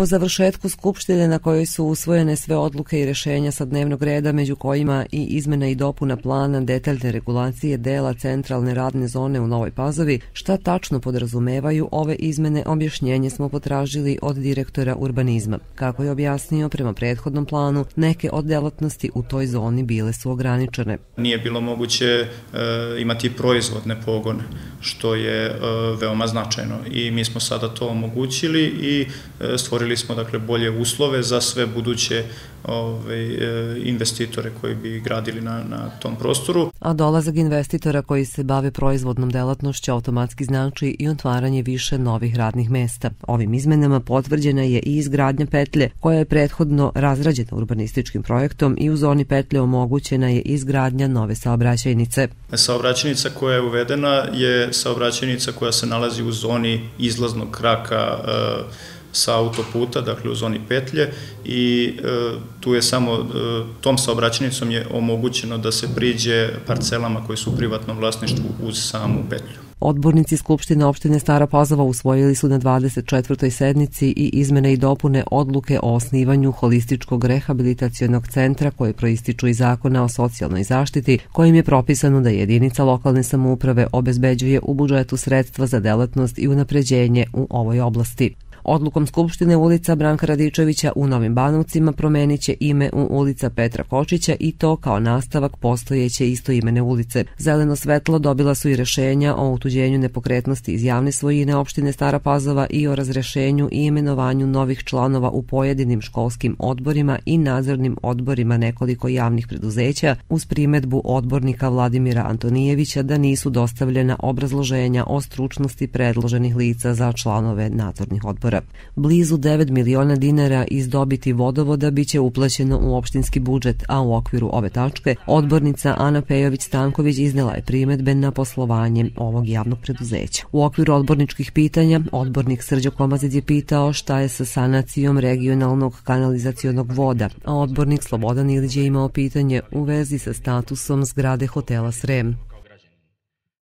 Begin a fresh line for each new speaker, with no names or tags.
Po završetku Skupštine na kojoj su usvojene sve odluke i rešenja sa dnevnog reda, među kojima i izmena i dopuna plana detaljne regulacije dela centralne radne zone u Novoj Pazovi, šta tačno podrazumevaju ove izmene, objašnjenje smo potražili od direktora urbanizma. Kako je objasnio, prema prethodnom planu, neke od delatnosti u toj zoni bile su ograničene.
Nije bilo moguće e, imati proizvodne pogone, što je e, veoma značajno i mi smo sada to omogućili i e, stvorili smo dakle bolje uslove za sve buduće ove, e, investitore koji bi gradili na, na tom prostoru.
A dolazak investitora koji se bave proizvodnom delatnošću automatski znači i otvaranje više novih radnih mesta. Ovim izmenama potvrđena je i izgradnja petlje koja je prethodno razrađena urbanističkim projektom i u zoni petlje omogućena je izgradnja nove saobraćajnice.
Saobraćajnica koja je uvedena je saobraćajnica koja se nalazi u zoni izlaznog kraka e, sa autoputa, dakle u zoni petlje i e, tu je samo, e, tom saobraćenicom je omogućeno da se priđe parcelama koje su u privatnom vlasništvu uz samu petlju.
Odbornici Skupštine opštine Stara Pazova usvojili su na 24. sednici i izmene i dopune odluke o osnivanju holističkog rehabilitacionog centra koje proističu iz zakona o socijalnoj zaštiti, kojim je propisano da jedinica lokalne samouprave obezbeđuje u budžetu sredstva za delatnost i unapređenje u ovoj oblasti. Odlukom Skupštine ulica Branka Radičevića u Novim Banovcima promenit će ime u ulica Petra Kočića i to kao nastavak postojeće istoimene ulice. Zeleno svetlo dobila su i rešenja o utuđenju nepokretnosti iz javne svojine opštine Stara Pazova i o razrešenju i imenovanju novih članova u pojedinim školskim odborima i nadzornim odborima nekoliko javnih preduzeća uz primetbu odbornika Vladimira Antonijevića da nisu dostavljena obrazloženja o stručnosti predloženih lica za članove nadzornih odbora. Blizu 9 miliona dinara iz dobiti vodovoda biće uplaćeno u opštinski budžet, a u okviru ove tačke odbornica Ana Pejović-Stanković iznela je primetbe na poslovanje ovog javnog preduzeća. U okviru odborničkih pitanja, odbornik Srđo Komazid je pitao šta je sa sanacijom regionalnog kanalizacionog voda, a odbornik Slobodan Ilić je imao pitanje u vezi sa statusom zgrade hotela Srem.